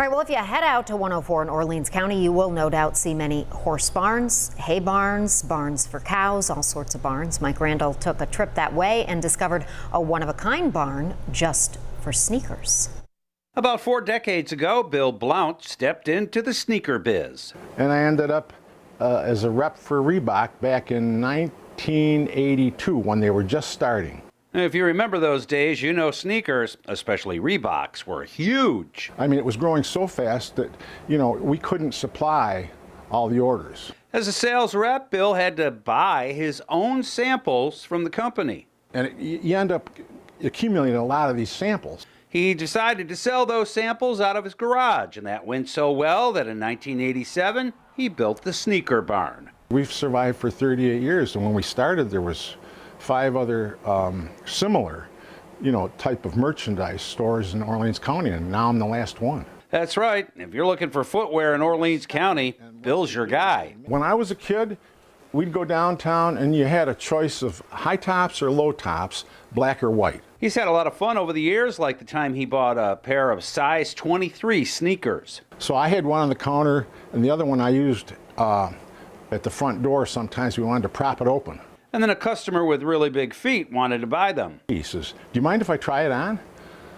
All right, well, if you head out to 104 in Orleans County, you will no doubt see many horse barns, hay barns, barns for cows, all sorts of barns. Mike Randall took a trip that way and discovered a one of a kind barn just for sneakers. About four decades ago, Bill Blount stepped into the sneaker biz. And I ended up uh, as a rep for Reebok back in 1982 when they were just starting. If you remember those days, you know sneakers, especially Reeboks, were huge. I mean, it was growing so fast that, you know, we couldn't supply all the orders. As a sales rep, Bill had to buy his own samples from the company. And it, you end up accumulating a lot of these samples. He decided to sell those samples out of his garage, and that went so well that in 1987, he built the Sneaker Barn. We've survived for 38 years, and when we started, there was five other um, similar, you know, type of merchandise stores in Orleans County, and now I'm the last one. That's right. If you're looking for footwear in Orleans County, Bill's your guy. When I was a kid, we'd go downtown and you had a choice of high tops or low tops, black or white. He's had a lot of fun over the years, like the time he bought a pair of size 23 sneakers. So I had one on the counter, and the other one I used uh, at the front door sometimes we wanted to prop it open. And then a customer with really big feet wanted to buy them. He says, Do you mind if I try it on?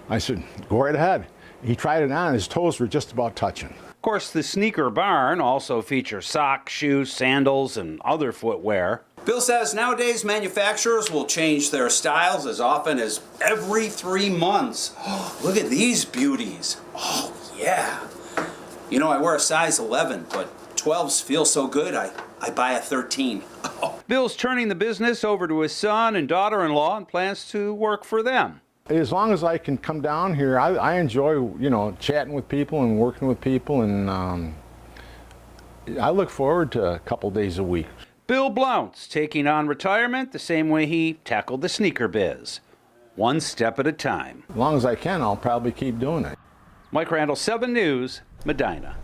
I said, Go right ahead. He tried it on, his toes were just about touching. Of course, the sneaker barn also features socks, shoes, sandals, and other footwear. Bill says nowadays manufacturers will change their styles as often as every three months. Oh, look at these beauties. Oh, yeah. You know, I wear a size 11, but 12s feel so good, I, I buy a 13. Bill's turning the business over to his son and daughter-in-law and plans to work for them. As long as I can come down here, I, I enjoy, you know, chatting with people and working with people, and um, I look forward to a couple days a week. Bill Blount's taking on retirement the same way he tackled the sneaker biz, one step at a time. As long as I can, I'll probably keep doing it. Mike Randall, 7 News, Medina.